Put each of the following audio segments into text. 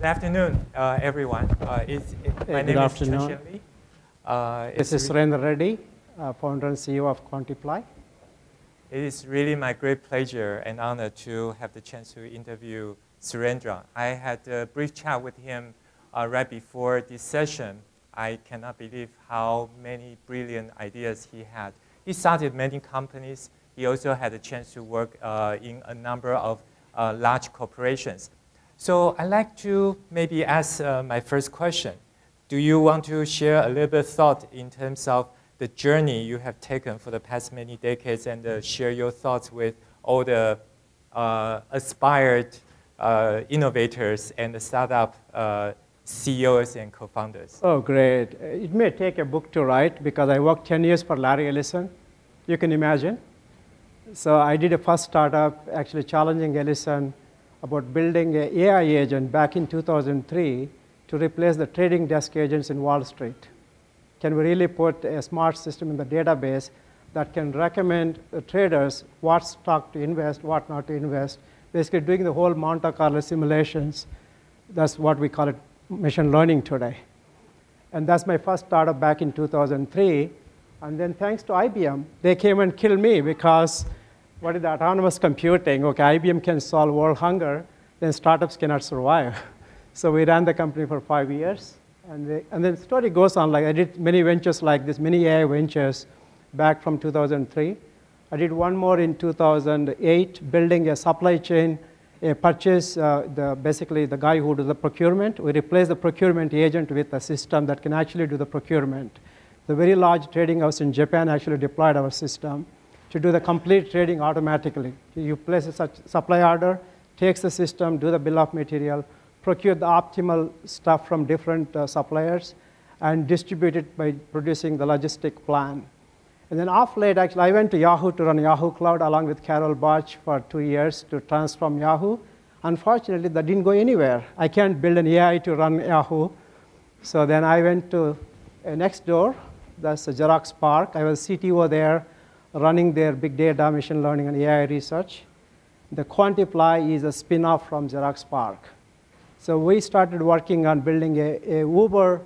Good afternoon, uh, everyone. Uh, it's, it, my Hey, name good is. Uh, This is re- Surendra Reddy, uh, founder and CEO of Quantiply. it is really my great pleasure and honor to have the chance to interview Surendra. I had a brief chat with him uh, right before this session. I cannot believe how many brilliant ideas he had. He started many companies. He also had a chance to work uh, in a number of uh, large corporations. So I'd like to maybe ask uh, my first question. Do you want to share a little bit thought in terms of the journey you have taken for the past many decades and uh, share your thoughts with all the uh, aspired uh, innovators and the startup uh, CEOs and co-founders? Oh, great. Uh, It may take a book to write because I worked 10 years for Larry Ellison. You can imagine. So I did a first startup actually challenging Ellison about building an AI agent back in 2003 to replace the trading desk agents in Wall Street. Can we really put a smart system in the database that can recommend the traders what stock to invest, what not to invest, basically doing the whole Monte Carlo simulations. That's what we call it machine learning today. And that's my first startup back in 2003. And then thanks to IBM, they came and killed me because what is the autonomous computing? Okay, IBM can solve world hunger, then startups cannot survive. So we ran the company for five years. And, they, and then the story goes on. Like I did many ventures like this, many AI ventures back from 2003. I did one more in 2008, building a supply chain, a purchase, uh, the, basically the guy who does the procurement. We replaced the procurement agent with a system that can actually do the procurement. The very large trading house in Japan actually deployed our system to do the complete trading automatically. You place a supply order, takes the system, do the bill of material, procure the optimal stuff from different uh, suppliers, and distribute it by producing the logistic plan. And then off late, actually, I went to Yahoo to run Yahoo Cloud along with Carol Bartz for two years to transform Yahoo. Unfortunately, that didn't go anywhere. I can't build an AI to run Yahoo. So then I went to next door. That's the Xerox PARC. I was CTO there, running their big data, machine learning, and AI research. The Quantiply is a spin-off from Xerox Spark. So we started working on building a, a Uber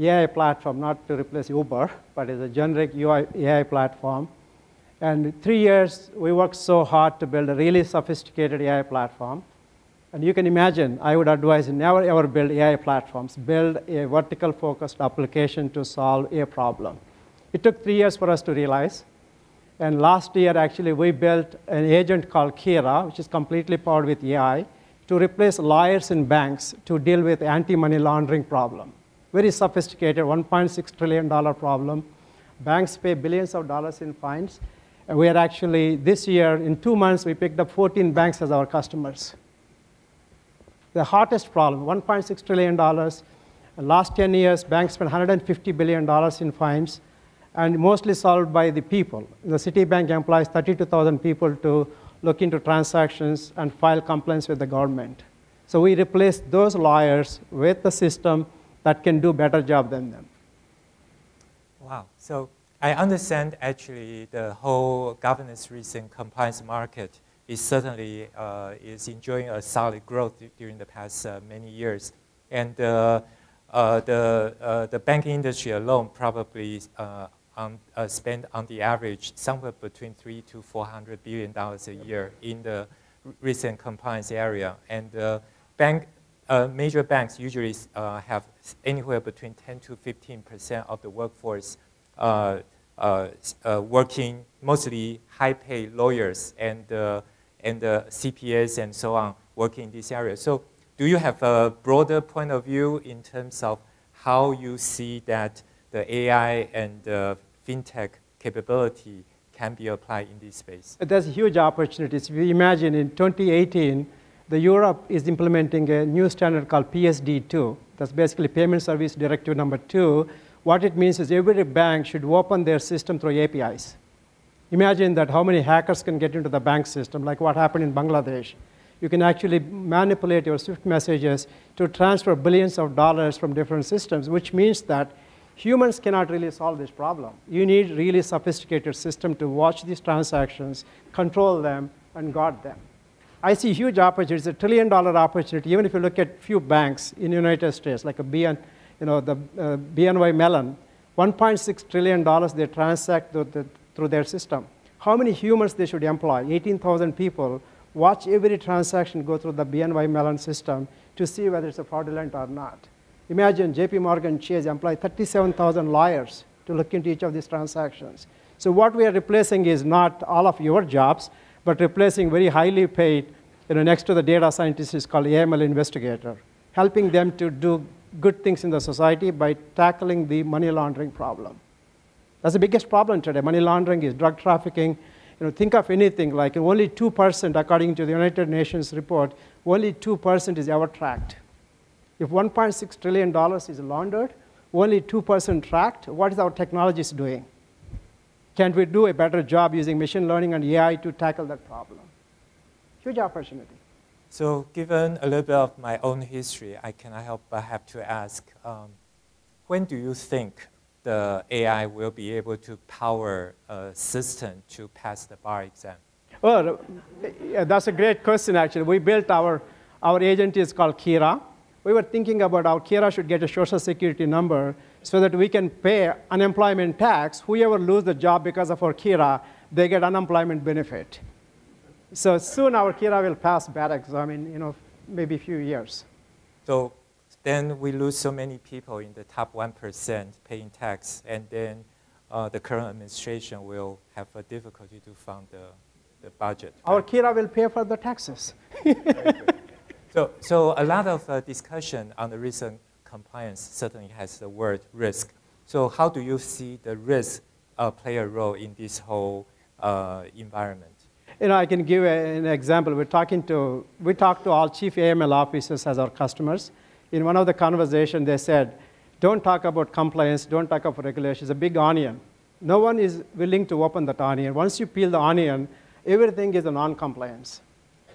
AI platform, not to replace Uber, but as a generic UI, AI platform. And three years, we worked so hard to build a really sophisticated AI platform. And you can imagine, I would advise never ever build AI platforms. Build a vertical focused application to solve a problem. It took three years for us to realize. And last year, actually, we built an agent called Kira, which is completely powered with AI, to replace lawyers in banks to deal with anti-money laundering problem. Very sophisticated, $1.6 trillion problem. Banks pay billions of dollars in fines. And we are actually, this year, in two months, we picked up 14 banks as our customers. The hottest problem, $1.6 trillion. Last 10 years, banks spent $150 billion in fines, and mostly solved by the people. The Citibank employs 32,000 people to look into transactions and file complaints with the government. So we replaced those lawyers with a system that can do better job than them. Wow. So I understand actually the whole governance and compliance market is certainly uh, is enjoying a solid growth during the past uh, many years. And uh, uh, the, uh, the banking industry alone probably uh, on, uh, spend on the average somewhere between three to 400 billion dollars a year in the r- risk and compliance area. And uh, bank, uh, major banks usually uh, have anywhere between 10 to 15 percent of the workforce uh, uh, working mostly high-paid lawyers and and CPAs and so on working in this area. So, do you have a broader point of view in terms of how you see that the AI and uh, fintech capability can be applied in this space? Uh, there's huge opportunities. If you imagine in 2018, the Europe is implementing a new standard called PSD2. That's basically Payment Service Directive number two. What it means is every bank should open their system through APIs. Imagine that how many hackers can get into the bank system, like what happened in Bangladesh. You can actually manipulate your Swift messages to transfer billions of dollars from different systems, which means that humans cannot really solve this problem. You need really sophisticated system to watch these transactions, control them, and guard them. I see huge opportunity. It's a trillion dollar opportunity. Even if you look at few banks in the United States, like a BN, you know, the uh, BNY Mellon, 1.6 trillion dollars they transact through, the, through their system. How many humans they should employ? 18,000 people watch every transaction go through the BNY Mellon system to see whether it's a fraudulent or not. Imagine JP Morgan Chase employ 37,000 lawyers to look into each of these transactions. So what we are replacing is not all of your jobs, but replacing very highly paid, you know, next to the data scientist is called AML investigator, helping them to do good things in the society by tackling the money laundering problem. That's the biggest problem today. Money laundering is drug trafficking. You know, think of anything like only 2%, according to the United Nations report, only 2% is ever tracked. If $1.6 trillion is laundered, only 2% tracked, what is our technologies doing? Can't we do a better job using machine learning and AI to tackle that problem? Huge opportunity. So given a little bit of my own history, I cannot help but have to ask, um, when do you think the AI will be able to power a system to pass the bar exam? Well, yeah, that's a great question, actually. We built our, our agent is called Kira. We were thinking about how Kira should get a social security number so that we can pay unemployment tax. Whoever lose the job because of our Kira, they get unemployment benefit. So soon our Kira will pass bad exam in, you know, maybe a few years. So then we lose so many people in the top 1% paying tax, and then uh, the current administration will have a difficulty to fund the, the budget. Our Kira will pay for the taxes. So, so a lot of uh, discussion on the recent compliance certainly has the word risk. So how do you see the risk uh, play a role in this whole uh, environment? You know, I can give an example. We're talking to, we talk to all chief AML officers as our customers. In one of the conversations, they said, don't talk about compliance, don't talk about regulations. It's a big onion. No one is willing to open that onion. Once you peel the onion, everything is a non-compliance.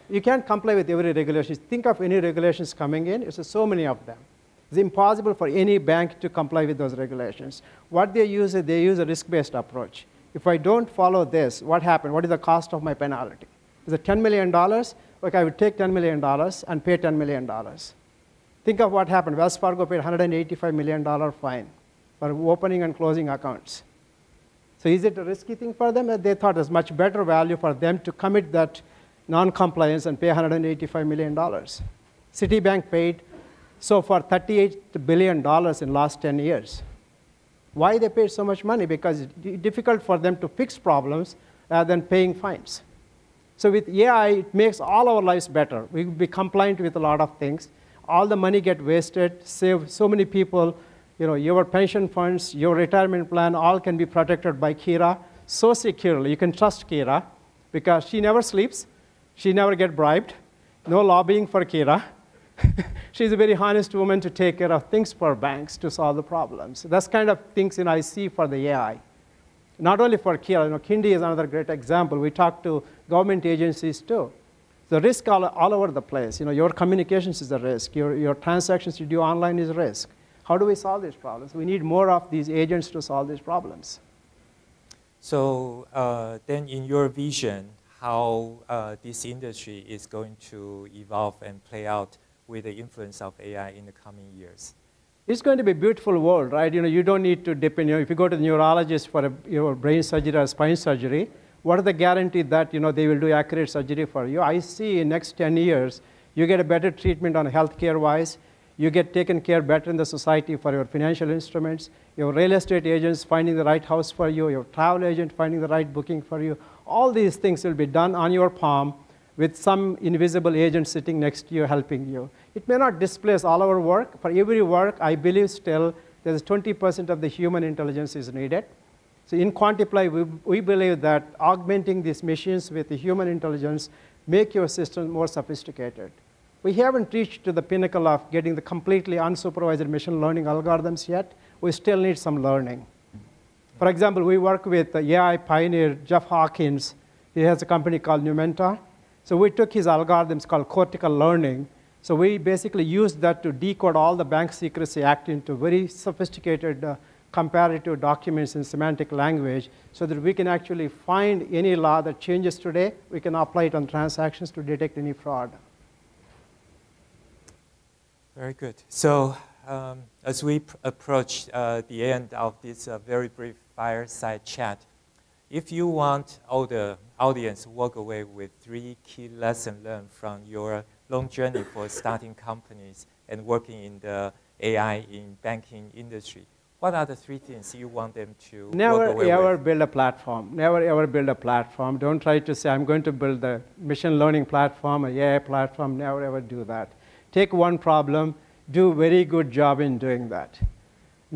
You can't comply with every regulation. Think of any regulations coming in. It's so many of them. It's impossible for any bank to comply with those regulations. What they use is they use a risk-based approach. If I don't follow this, what happened? What is the cost of my penalty? Is it $10 million? Okay, I would take $10 million and pay $10 million. Think of what happened. Wells Fargo paid $185 million fine for opening and closing accounts. So is it a risky thing for them? They thought it's much better value for them to commit that non-compliance and pay $185 million. Citibank paid so for $38 billion in last 10 years. Why they paid so much money? Because it's difficult for them to fix problems than paying fines. So with AI, it makes all our lives better. We be compliant with a lot of things. All the money get wasted, save so many people. You know, your pension funds, your retirement plan, all can be protected by Kira so securely. You can trust Kira because she never sleeps. She never get bribed. No lobbying for Kira. she's a very honest woman to take care of things for banks to solve the problems. That's kind of things you know, I see for the AI. Not only for Kira, you know, Kindi is another great example. We talk to government agencies too. The risk all, all over the place. You know, your communications is a risk. Your, your transactions you do online is a risk. How do we solve these problems? We need more of these agents to solve these problems. So uh, then in your vision, how uh, this industry is going to evolve and play out with the influence of AI in the coming years? It's going to be a beautiful world, right? You know, you don't need to depend, you know, if you go to the neurologist for a you know, brain surgery or spine surgery, what are the guarantee that, you know, they will do accurate surgery for you? I see in next 10 years, you get a better treatment on healthcare wise, you get taken care better in the society for your financial instruments, your real estate agents finding the right house for you, your travel agent finding the right booking for you. All these things will be done on your palm with some invisible agent sitting next to you helping you. It may not displace all our work. For every work, I believe still there's 20% of the human intelligence is needed. So in Quantiply, we, we believe that augmenting these machines with the human intelligence make your system more sophisticated. We haven't reached to the pinnacle of getting the completely unsupervised machine learning algorithms yet. We still need some learning. For example, we work with the AI pioneer Jeff Hawkins. He has a company called Numenta. So we took his algorithms called cortical learning. So we basically used that to decode all the Bank Secrecy Act into very sophisticated uh, comparative documents in semantic language so that we can actually find any law that changes today. We can apply it on transactions to detect any fraud. Very good. So um, as we approach uh, the end of this uh, very brief fireside chat, if you want all the audience to walk away with three key lessons learned from your long journey for starting companies and working in the AI in banking industry, what are the three things you want them to never ever with? build a platform never ever build a platform don't try to say i'm going to build a machine learning platform a ai platform never ever do that take one problem do very good job in doing that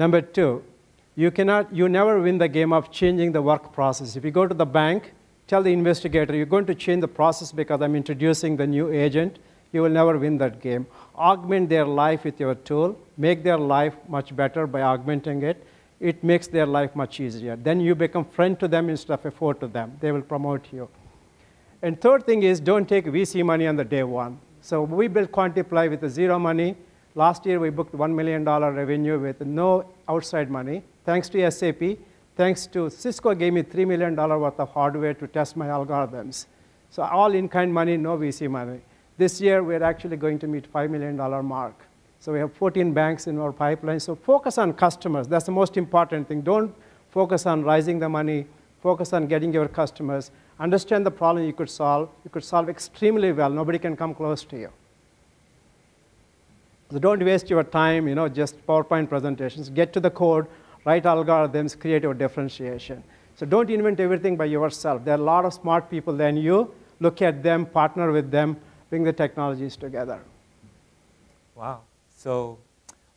number two you cannot you never win the game of changing the work process if you go to the bank tell the investigator you're going to change the process because i'm introducing the new agent you will never win that game augment their life with your tool, make their life much better by augmenting it. It makes their life much easier. Then you become friend to them instead of a foe to them. They will promote you. And third thing is don't take VC money on the day one. So we built Quantiply with zero money. Last year we booked $1 million revenue with no outside money. Thanks to SAP, thanks to Cisco gave me $3 million worth of hardware to test my algorithms. So all in-kind money, no VC money. This year, we're actually going to meet $5 million mark. So we have 14 banks in our pipeline. So focus on customers. That's the most important thing. Don't focus on raising the money. Focus on getting your customers. Understand the problem you could solve. You could solve extremely well. Nobody can come close to you. So don't waste your time, you know, just PowerPoint presentations. Get to the code, write algorithms, create your differentiation. So don't invent everything by yourself. There are a lot of smart people than you. Look at them, partner with them, bring the technologies together. Wow. So,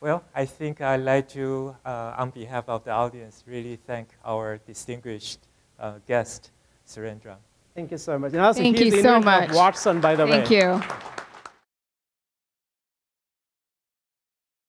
well, I think I'd like to, uh, on behalf of the audience, really thank our distinguished uh, guest, Surendra. Thank you so much. And also, Thank you so much. Watson, by the Thank way. Thank you.